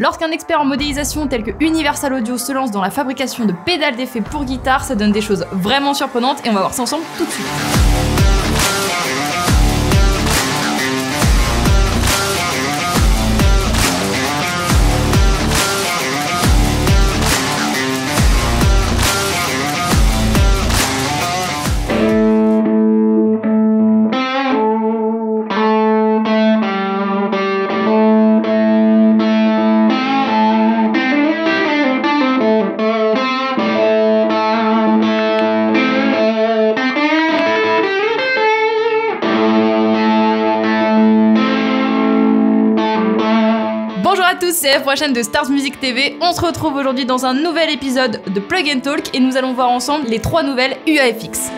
Lorsqu'un expert en modélisation tel que Universal Audio se lance dans la fabrication de pédales d'effets pour guitare, ça donne des choses vraiment surprenantes et on va voir ça ensemble tout de suite. Tous, c'est F prochaine de Stars Music TV. On se retrouve aujourd'hui dans un nouvel épisode de Plug and Talk et nous allons voir ensemble les trois nouvelles UAFX.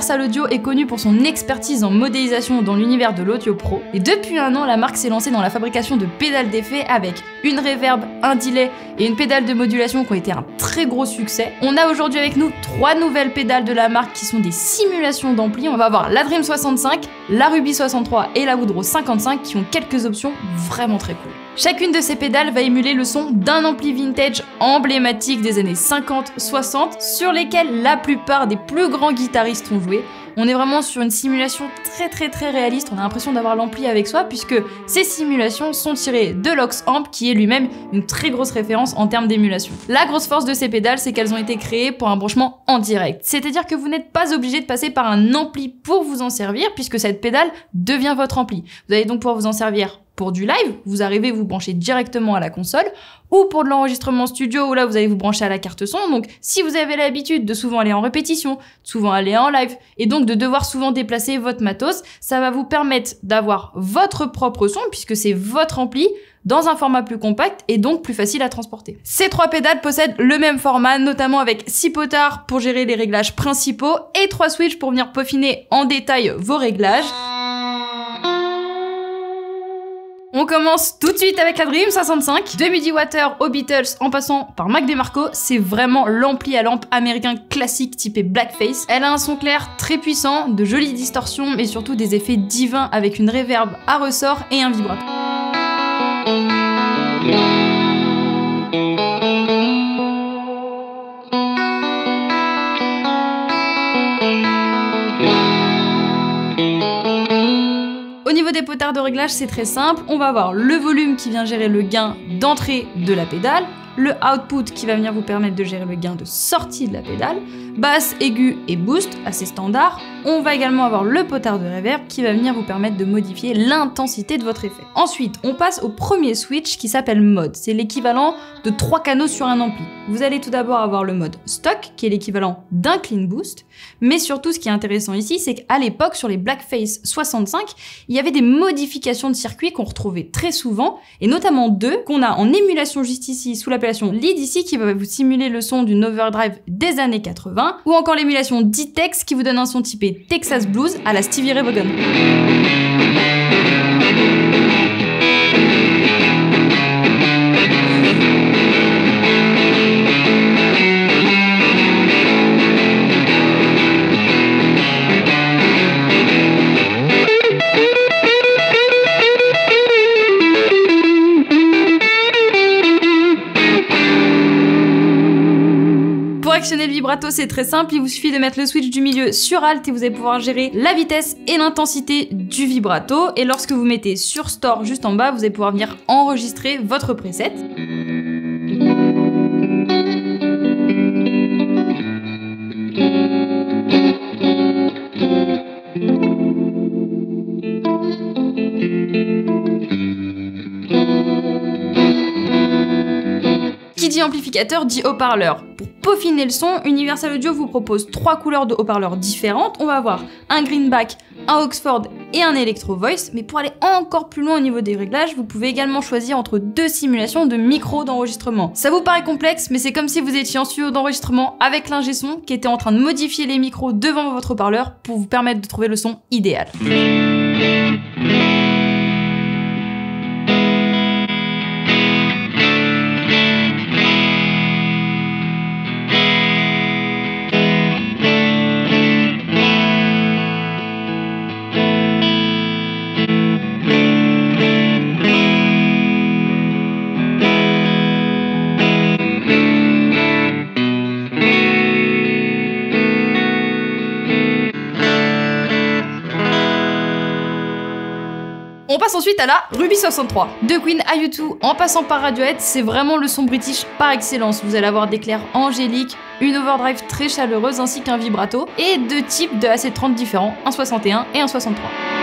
Universal Audio est connu pour son expertise en modélisation dans l'univers de l'audio pro. Et depuis un an, la marque s'est lancée dans la fabrication de pédales d'effets avec une reverb, un delay et une pédale de modulation qui ont été un très gros succès. On a aujourd'hui avec nous trois nouvelles pédales de la marque qui sont des simulations d'ampli. On va avoir la Dream 65, la Ruby 63 et la Woodrow 55 qui ont quelques options vraiment très cool. Chacune de ces pédales va émuler le son d'un ampli vintage emblématique des années 50-60 sur lesquels la plupart des plus grands guitaristes ont joué. On est vraiment sur une simulation très très très réaliste, on a l'impression d'avoir l'ampli avec soi puisque ces simulations sont tirées de l'Ox Amp qui est lui-même une très grosse référence en termes d'émulation. La grosse force de ces pédales c'est qu'elles ont été créées pour un branchement en direct, c'est-à-dire que vous n'êtes pas obligé de passer par un ampli pour vous en servir puisque cette pédale devient votre ampli. Vous allez donc pouvoir vous en servir pour du live, vous arrivez vous brancher directement à la console, ou pour de l'enregistrement studio où là vous allez vous brancher à la carte son. Donc si vous avez l'habitude de souvent aller en répétition, souvent aller en live, et donc de devoir souvent déplacer votre matos, ça va vous permettre d'avoir votre propre son puisque c'est votre ampli dans un format plus compact et donc plus facile à transporter. Ces trois pédales possèdent le même format, notamment avec 6 potards pour gérer les réglages principaux et 3 switches pour venir peaufiner en détail vos réglages. On commence tout de suite avec la Dream 65. De MIDI Water aux Beatles en passant par Mac DeMarco, c'est vraiment l'ampli à lampe américain classique typé Blackface. Elle a un son clair très puissant, de jolies distorsions mais surtout des effets divins avec une réverb à ressort et un vibrato. De réglage, c'est très simple. On va avoir le volume qui vient gérer le gain d'entrée de la pédale, le output qui va venir vous permettre de gérer le gain de sortie de la pédale, basse, aiguë et boost, assez standard. On va également avoir le potard de reverb qui va venir vous permettre de modifier l'intensité de votre effet. Ensuite, on passe au premier switch qui s'appelle mode. C'est l'équivalent de trois canaux sur un ampli. Vous allez tout d'abord avoir le mode stock qui est l'équivalent d'un clean boost, mais surtout ce qui est intéressant ici, c'est qu'à l'époque sur les Blackface 65, il y avait des modifications de circuit qu'on retrouvait très souvent, et notamment deux qu'on a en émulation juste ici sous l'appellation lead ici qui va vous simuler le son d'une overdrive des années 80, ou encore l'émulation D-Tex qui vous donne un son typé Texas Blues à la Stevie Ray Vaughan. Actionner le vibrato, c'est très simple, il vous suffit de mettre le switch du milieu sur Alt et vous allez pouvoir gérer la vitesse et l'intensité du vibrato. Et lorsque vous mettez sur Store juste en bas, vous allez pouvoir venir enregistrer votre preset. Qui dit amplificateur dit haut-parleur. Peaufiner le son, Universal Audio vous propose trois couleurs de haut-parleurs différentes. On va avoir un greenback, un Oxford et un Electro Voice. Mais pour aller encore plus loin au niveau des réglages, vous pouvez également choisir entre deux simulations de micro d'enregistrement. Ça vous paraît complexe, mais c'est comme si vous étiez en studio d'enregistrement avec l'ingé son qui était en train de modifier les micros devant votre haut-parleur pour vous permettre de trouver le son idéal. Ensuite à la Ruby 63. De Queen à U2 en passant par Radiohead, c'est vraiment le son british par excellence. Vous allez avoir des clairs angéliques, une overdrive très chaleureuse ainsi qu'un vibrato et deux types de AC30 différents, un 61 et un 63.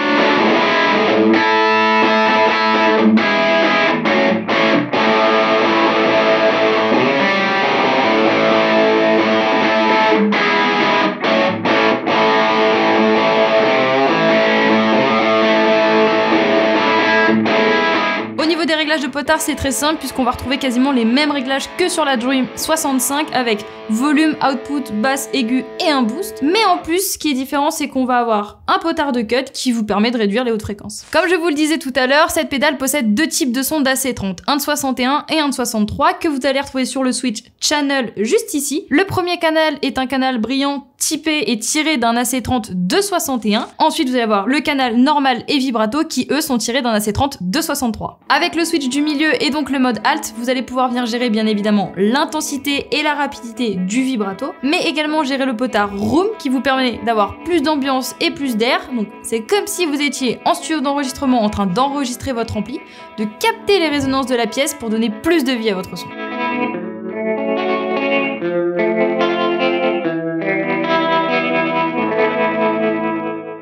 Des réglages de potard, c'est très simple puisqu'on va retrouver quasiment les mêmes réglages que sur la Dream 65 avec volume, output, basse, aigu et un boost. Mais en plus, ce qui est différent, c'est qu'on va avoir un potard de cut qui vous permet de réduire les hautes fréquences. Comme je vous le disais tout à l'heure, cette pédale possède deux types de sons d'AC30, un de 61 et un de 63 que vous allez retrouver sur le switch channel juste ici. Le premier canal est un canal brillant typé et tiré d'un AC30 de 61. Ensuite, vous allez avoir le canal normal et vibrato qui eux sont tirés d'un AC30 de 63. Avec le switch du milieu et donc le mode alt, vous allez pouvoir venir gérer bien évidemment l'intensité et la rapidité du vibrato, mais également gérer le potard room qui vous permet d'avoir plus d'ambiance et plus d'air. Donc c'est comme si vous étiez en studio d'enregistrement en train d'enregistrer votre ampli, de capter les résonances de la pièce pour donner plus de vie à votre son.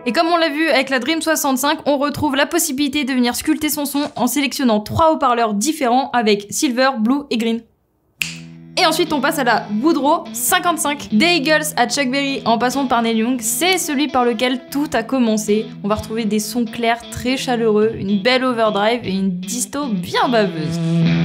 Et comme on l'a vu avec la Dream 65, on retrouve la possibilité de venir sculpter son son en sélectionnant trois haut-parleurs différents avec Silver, Blue et Green. Et ensuite, on passe à la Woodrow 55. Des Eagles à Chuck Berry en passant par Neil Young, c'est celui par lequel tout a commencé. On va retrouver des sons clairs très chaleureux, une belle overdrive et une disto bien baveuse.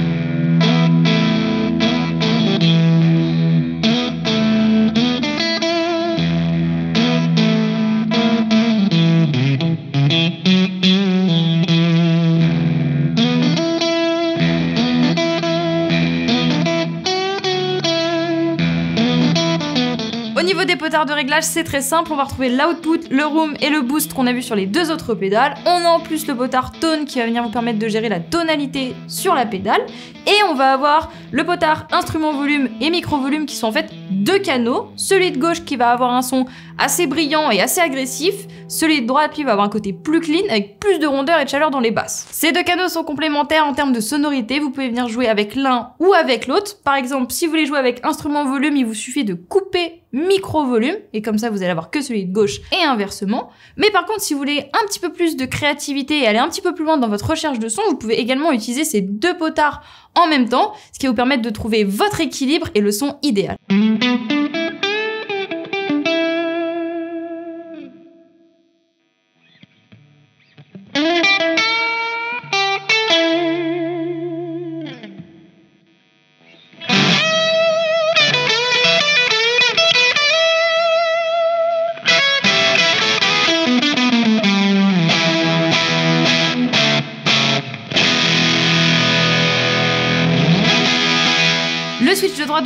Des potards de réglage, c'est très simple. On va retrouver l'output, le room et le boost qu'on a vu sur les deux autres pédales. On a en plus le potard tone qui va venir vous permettre de gérer la tonalité sur la pédale. Et on va avoir le potard instrument volume et micro volume qui sont en fait deux canaux. Celui de gauche qui va avoir un son assez brillant et assez agressif. Celui de droite lui va avoir un côté plus clean avec plus de rondeur et de chaleur dans les basses. Ces deux canaux sont complémentaires en termes de sonorité. Vous pouvez venir jouer avec l'un ou avec l'autre. Par exemple, si vous voulez jouer avec instrument volume, il vous suffit de couper micro volume et comme ça vous allez avoir que celui de gauche et inversement. Mais par contre, si vous voulez un petit peu plus de créativité et aller un petit peu plus loin dans votre recherche de son, vous pouvez également utiliser ces deux potards en même temps, ce qui va vous permettre de trouver votre équilibre et le son idéal.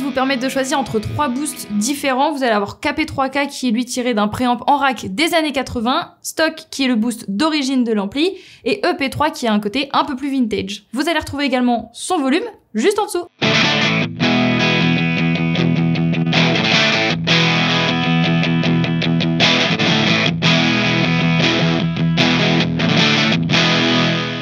Vous permet de choisir entre trois boosts différents. Vous allez avoir KP3K qui est lui tiré d'un préamp en rack des années 80, Stock qui est le boost d'origine de l'ampli, et EP3 qui a un côté un peu plus vintage. Vous allez retrouver également son volume juste en dessous.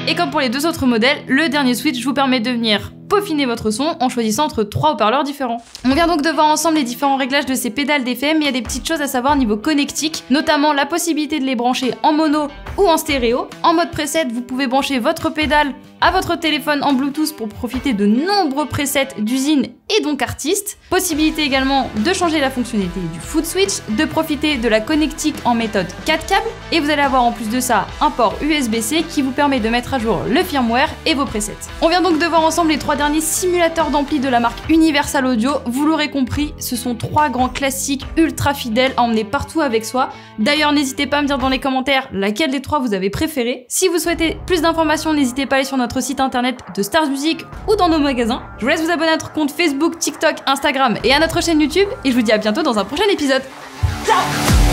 Et comme pour les deux autres modèles, le dernier switch vous permet de venir peaufiner votre son en choisissant entre trois haut-parleurs différents. On vient donc de voir ensemble les différents réglages de ces pédales d'effet, mais il y a des petites choses à savoir niveau connectique, notamment la possibilité de les brancher en mono ou en stéréo. En mode preset, vous pouvez brancher votre pédale à votre téléphone en Bluetooth pour profiter de nombreux presets d'usine et donc artistes. Possibilité également de changer la fonctionnalité du foot switch, de profiter de la connectique en méthode 4 câbles, et vous allez avoir en plus de ça un port USB-C qui vous permet de mettre à jour le firmware et vos presets. On vient donc de voir ensemble les trois simulateur d'ampli de la marque Universal Audio. Vous l'aurez compris, ce sont trois grands classiques ultra fidèles à emmener partout avec soi. D'ailleurs, n'hésitez pas à me dire dans les commentaires laquelle des trois vous avez préféré. Si vous souhaitez plus d'informations, n'hésitez pas à aller sur notre site internet de Stars Music ou dans nos magasins. Je vous laisse vous abonner à notre compte Facebook, TikTok, Instagram et à notre chaîne YouTube et je vous dis à bientôt dans un prochain épisode. Ciao